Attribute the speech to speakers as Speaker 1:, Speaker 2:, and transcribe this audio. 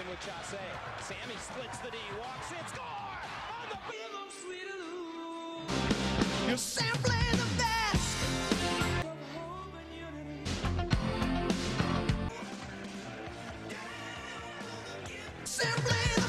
Speaker 1: Working with Chasse. Sammy splits the D, walks in, score! On the field, O Sweet
Speaker 2: You're simply the best. Simply